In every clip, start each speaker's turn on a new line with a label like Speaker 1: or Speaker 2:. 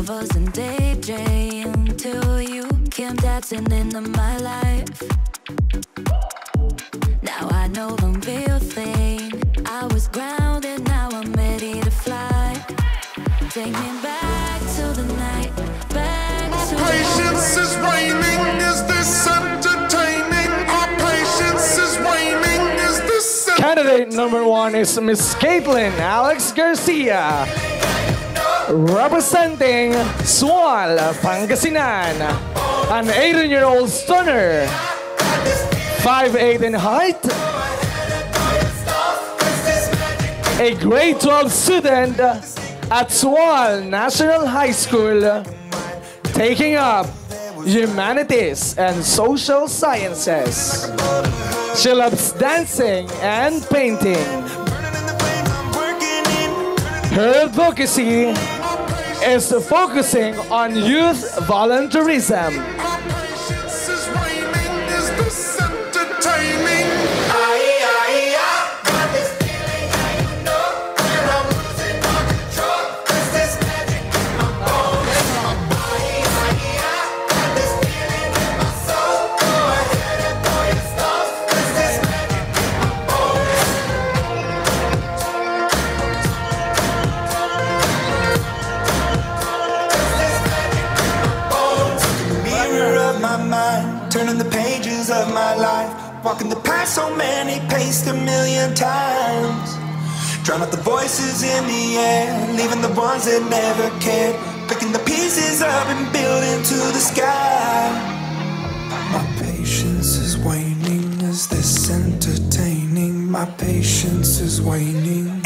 Speaker 1: lovers and daydream till you came dancing into my life. Now I know the real thing. I was grounded, now I'm ready to fly. Take me back to the night, back to
Speaker 2: Patience is waning, is this entertaining? Our patience is waning, is this
Speaker 3: Candidate number one is Miss Caitlin Alex Garcia. Representing Sual, Pangasinan. An 18-year-old stunner. 5'8 in height. A grade 12 student at Sual National High School. Taking up humanities and social sciences. She loves dancing and painting. Her advocacy is focusing on youth volunteerism.
Speaker 4: Walking the path so many paced a million times. Drown out the voices in the air, leaving the ones that never cared, picking the pieces up and building to the sky. My patience is waning, is this entertaining? My patience is waning.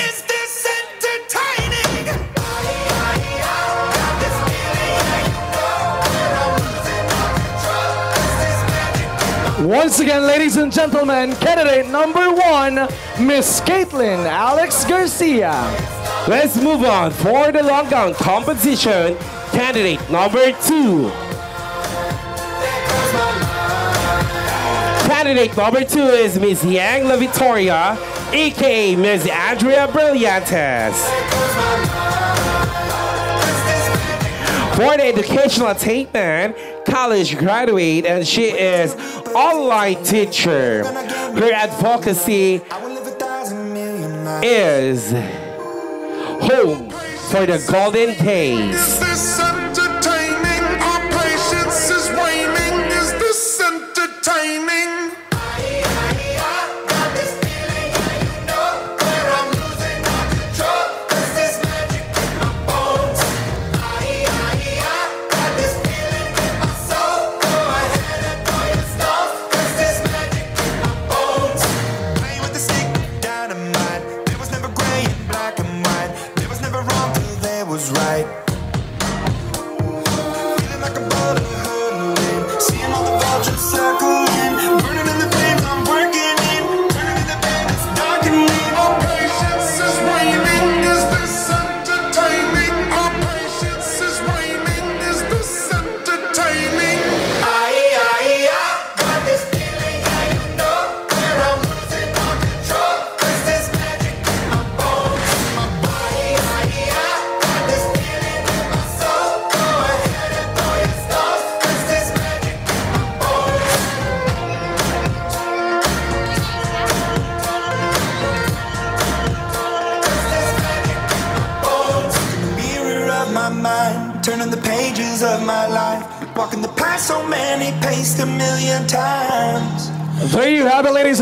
Speaker 3: Once again, ladies and gentlemen, candidate number one, Miss Caitlin Alex Garcia.
Speaker 5: Let's move on for the long gown competition. Candidate number two. Candidate number two is Miss Yang La Victoria, aka Miss Andrea Brillantes. For the educational attainment, college graduate, and she is online teacher. Her advocacy is home for the golden days.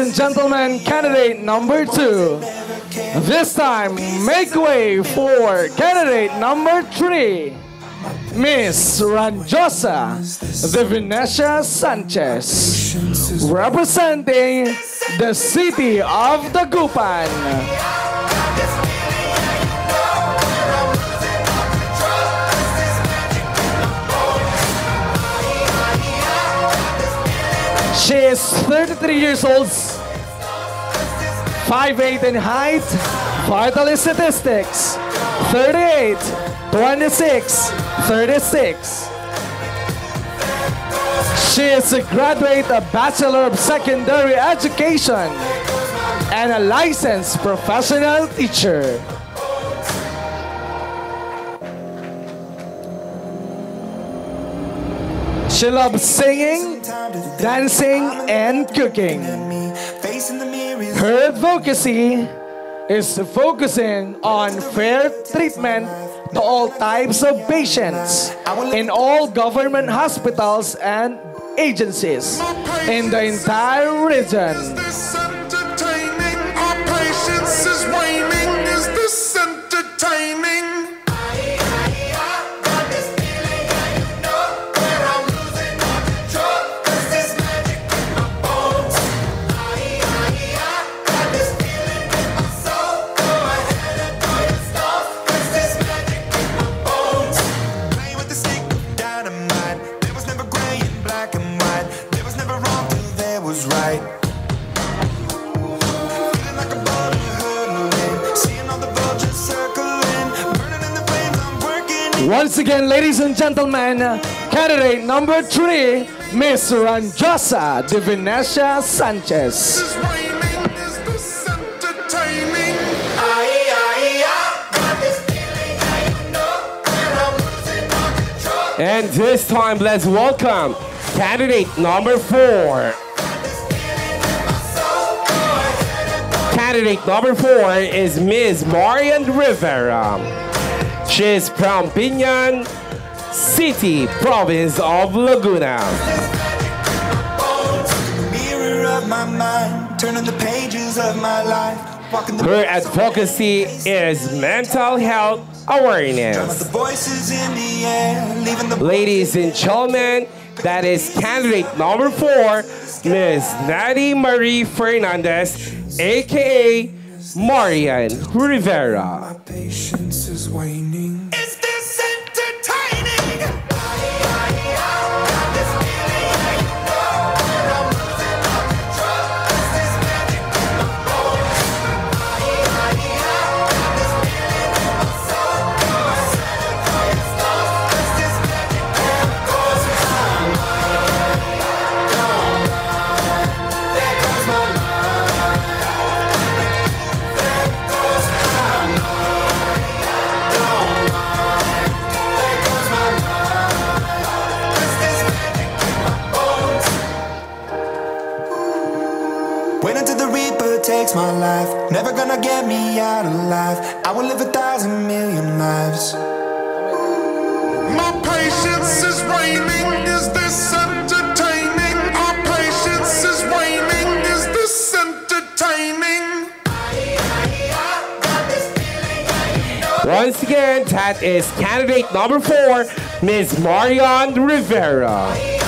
Speaker 4: And
Speaker 3: gentlemen, candidate number two. This time, make way for candidate number three, Miss Ranjosa de Venecia Sanchez, representing the city of Dagupan. She is 33 years old, 5'8 in height, vital statistics, 38, 26, 36. She is a graduate of Bachelor of Secondary Education and a licensed professional teacher. She loves singing, dancing, and cooking.
Speaker 4: Facing the is
Speaker 3: Her advocacy is focusing on fair treatment to all types of patients in all government hospitals and agencies in the entire region. Again, ladies and gentlemen, candidate number three, Miss Ranjosa de Venecia Sanchez.
Speaker 5: And this time, let's welcome candidate number four. Candidate number four is Ms. Marian Rivera. She is from Biñan City, province of Laguna. Her advocacy is mental health awareness. Ladies and gentlemen, that is candidate number four, Ms. Natty Marie Fernandez, aka Marian Rivera.
Speaker 4: patience is waning. Reaper takes my life. Never gonna get me out alive. I will live a thousand million lives.
Speaker 2: My patience is waning. Is this entertaining? Our patience is waning. Is this entertaining?
Speaker 5: Once again, that is candidate number four, Ms. Marian Rivera.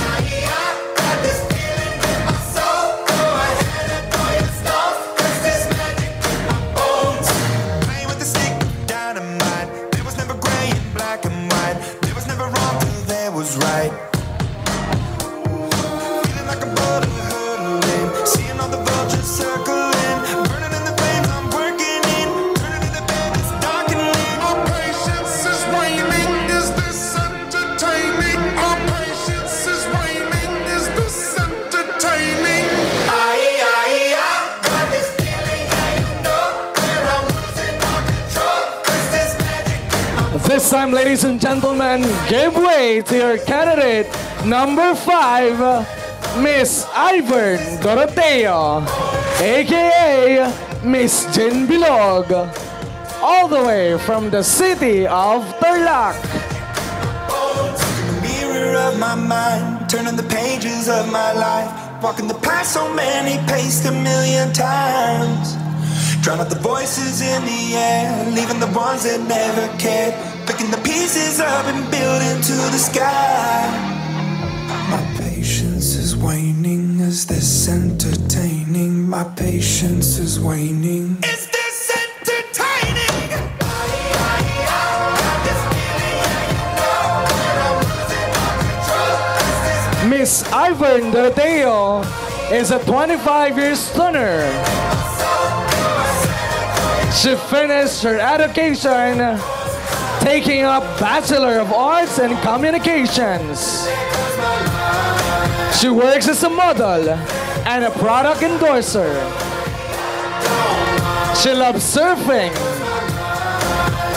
Speaker 2: This
Speaker 3: time, ladies and gentlemen, give way to your candidate number five, Miss Ivern Doroteo, aka Miss Jin Bilog, all the way from the city of Tarlac.
Speaker 4: mirror of my mind, turning the pages of my life, walking the path so many paced a million times. Drown out the voices in the air, leaving the ones that never cared, picking the pieces up and building to the sky. My patience is waning. Is this entertaining? My patience is waning. Is this entertaining?
Speaker 3: Miss Ivern Doroteo is a 25 year stunner. She finished her education taking up Bachelor of Arts in Communications. She works as a model and a product endorser. She loves surfing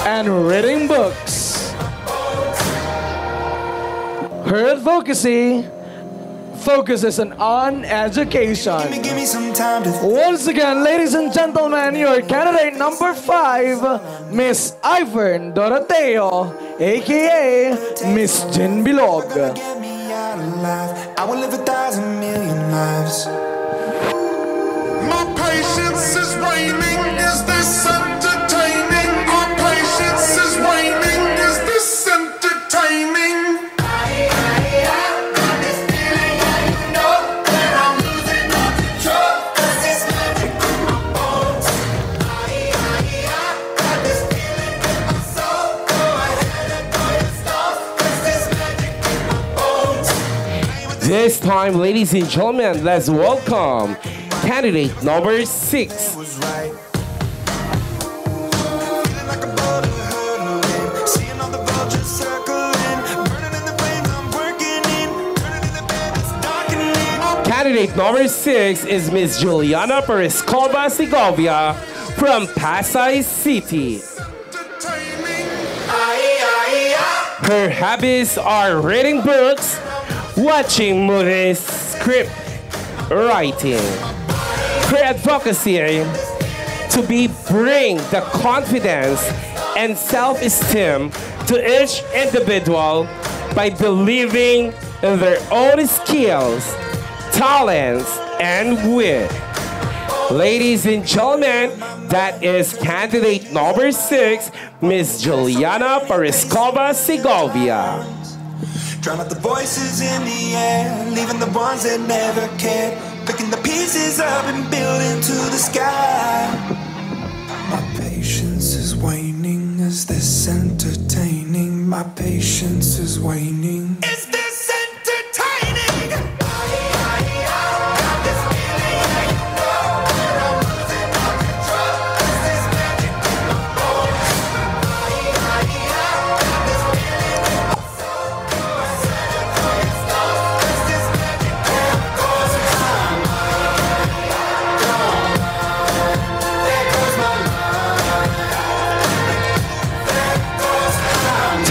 Speaker 3: and reading books. Her advocacy focuses on, education.
Speaker 4: give me some time to
Speaker 3: Once again, ladies and gentlemen, your candidate number five, Miss Ivern Doroteo, aka Miss Jin Bilog.
Speaker 4: Me. I will live a thousand million lives.
Speaker 2: My patience is waning.
Speaker 5: Time, ladies and gentlemen, let's welcome candidate number six. Candidate number six is Miss Juliana Perescova Segovia from Pasay City. Her hobbies are reading books, watching movies, script writing. Her advocacy to be bring the confidence and self-esteem to each individual by believing in their own skills, talents, and wit. Ladies and gentlemen, that is candidate number six, Miss Juliana Perescova Segovia.
Speaker 4: Drown out the voices in the air, leaving the ones that never cared. Picking the pieces up and building to the sky. My patience is waning. Is this entertaining? My patience is waning. Is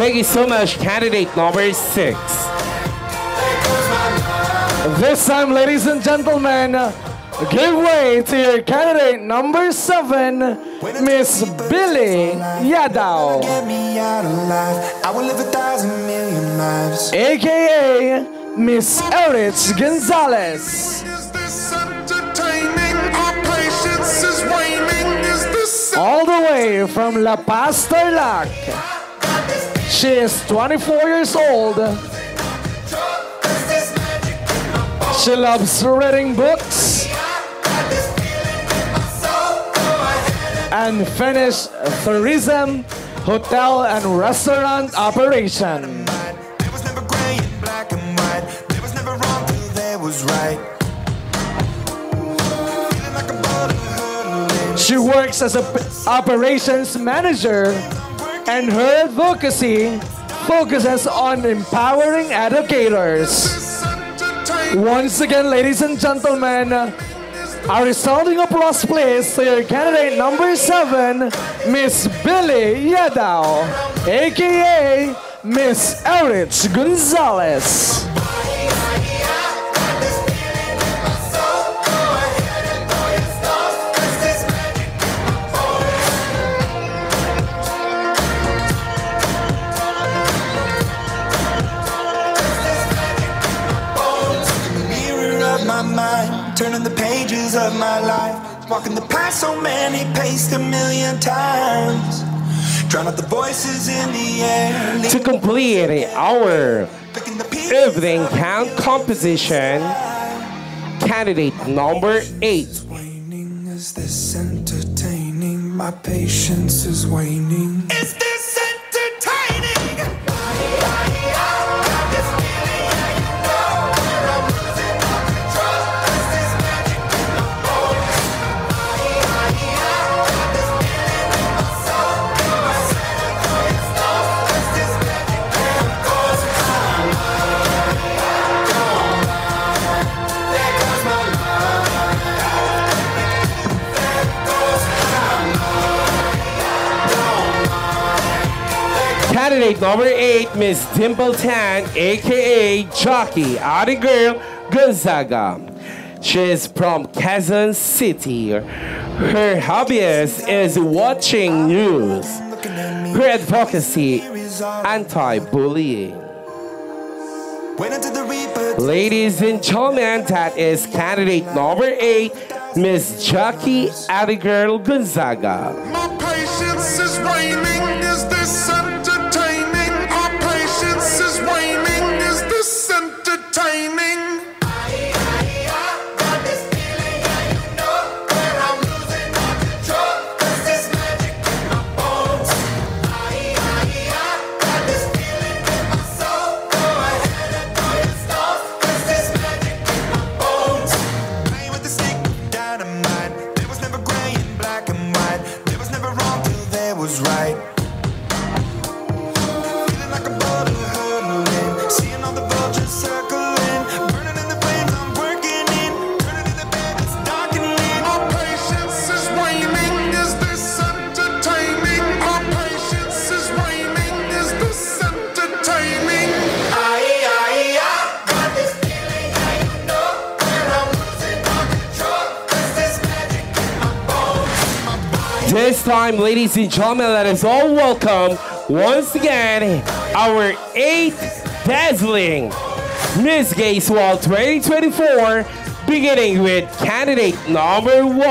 Speaker 5: Thank you so much, candidate number six.
Speaker 3: This time, ladies and gentlemen, give way to your candidate number seven, Miss Billy Yadao,
Speaker 4: Get me out alive. I will live a thousand million lives.
Speaker 3: aka Miss Erich Gonzalez.
Speaker 2: Is this entertaining? My patience is waning. Is this
Speaker 3: all the way from La Paz, Tarlac. She is 24 years old. She loves reading books and finished tourism, hotel, and restaurant operation.
Speaker 4: There was never gray and black and white. There was never wrong till there was right. Feeling like a boulder hurtling.
Speaker 3: She works as a p- operations manager, and her advocacy focuses on empowering educators. Once again, ladies and gentlemen, a resounding applause, please, to your candidate number seven, Miss Billy Yadao, aka Miss Erich Gonzalez.
Speaker 4: Of my life. Walking the path so many paced a million times. Drown out the voices in the air.
Speaker 5: To complete our
Speaker 4: Picking
Speaker 5: evening count composition, candidate number eight.
Speaker 4: Is this entertaining? My patience is waning. Is
Speaker 5: Candidate number eight, Miss Dimple Tan, aka Jackie, girl Gonzaga. She is from Kazan City. Her hobbyist is watching news. Her advocacy, anti-bullying. Ladies and gentlemen, that is candidate number eight, Miss Jackie Abigail Gonzaga. Time, ladies and gentlemen, let us all welcome once again our eighth dazzling Miss Gay Sual 2024, beginning with candidate number one.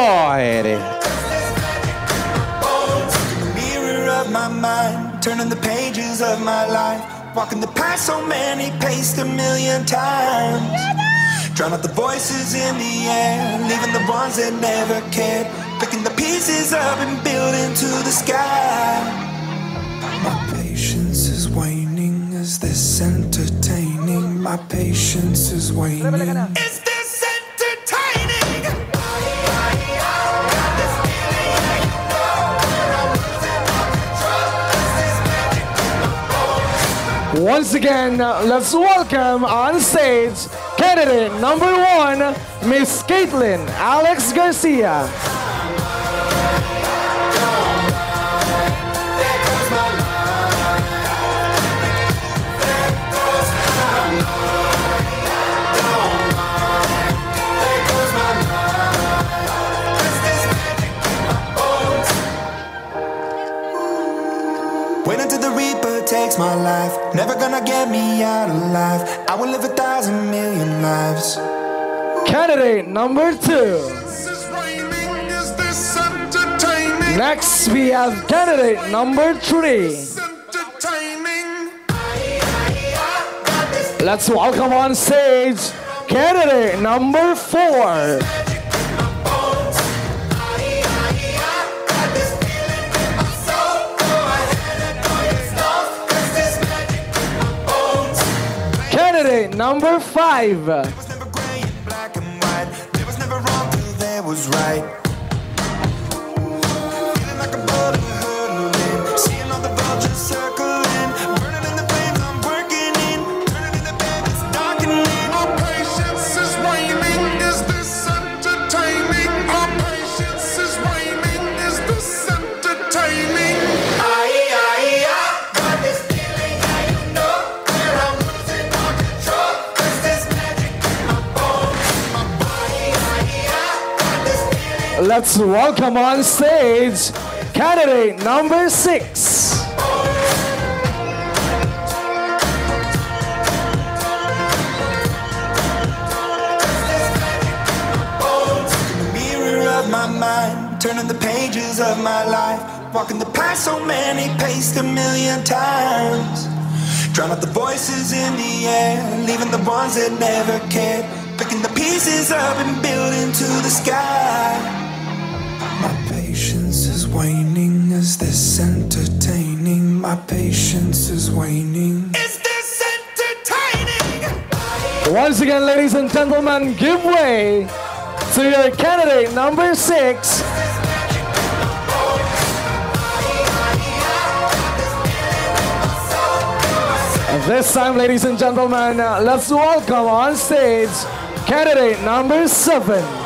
Speaker 4: turning the pages of my life, walking the so many paced a million times. Drown out the voices in the air, leaving the ones that never cared, picking the pieces up and building to the sky. My patience is waning. Is this entertaining? My patience is waning. Is this entertaining?
Speaker 3: Once again, let's welcome on stage candidate number one, Miss Caitlin Alex Garcia.
Speaker 4: Takes my life. Never gonna get me out alive. I will live a thousand million lives.
Speaker 3: Candidate number two. Next, we have candidate number three. Let's welcome on stage candidate number four. Number five. Let's welcome on stage candidate number six.
Speaker 4: turning the pages of my life, walking the path so many paced a million times. Drown out the voices in the air, leaving the ones that never cared, picking the pieces up and building to the sky. Is this entertaining? My patience is waning. Is this entertaining?
Speaker 3: Once again, ladies and gentlemen, give way to your candidate number six. And This time, ladies and gentlemen, let's welcome on stage candidate number seven.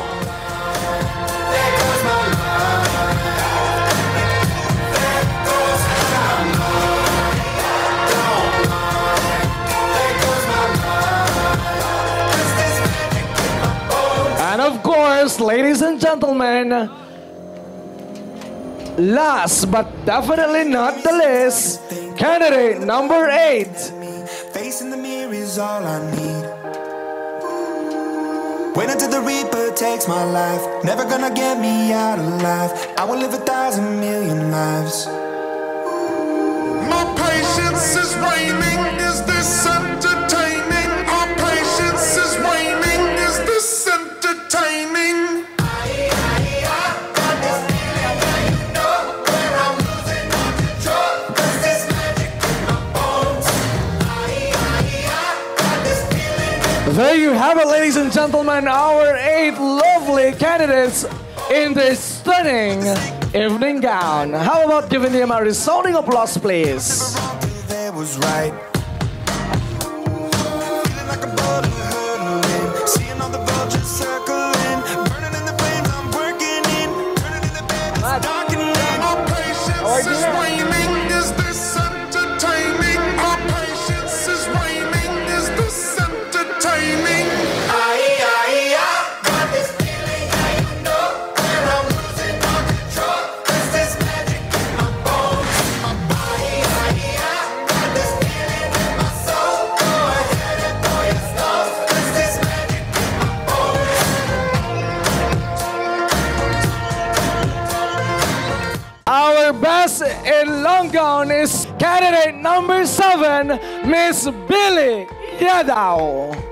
Speaker 3: Course, ladies and gentlemen, last but definitely not the least, candidate number eight.
Speaker 4: Facing the mirror is all I need. Wait until the Reaper takes my life. Never gonna get me out alive. I will live a thousand million lives.
Speaker 2: My patience is waning. Is this
Speaker 3: There you have it, ladies and gentlemen, our eight lovely candidates in this stunning evening gown. How about giving them a resounding applause, please? Gown is candidate number seven, Miss Billy
Speaker 1: Yadao.